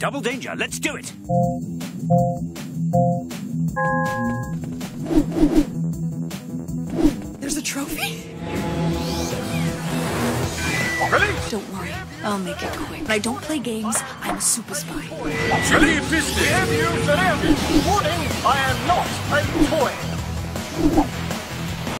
Double danger, let's do it! There's a trophy? Ready? Don't worry, I'll make it quick. I don't play games, I'm a super spy. Ready, business! Warning, I am not a toy.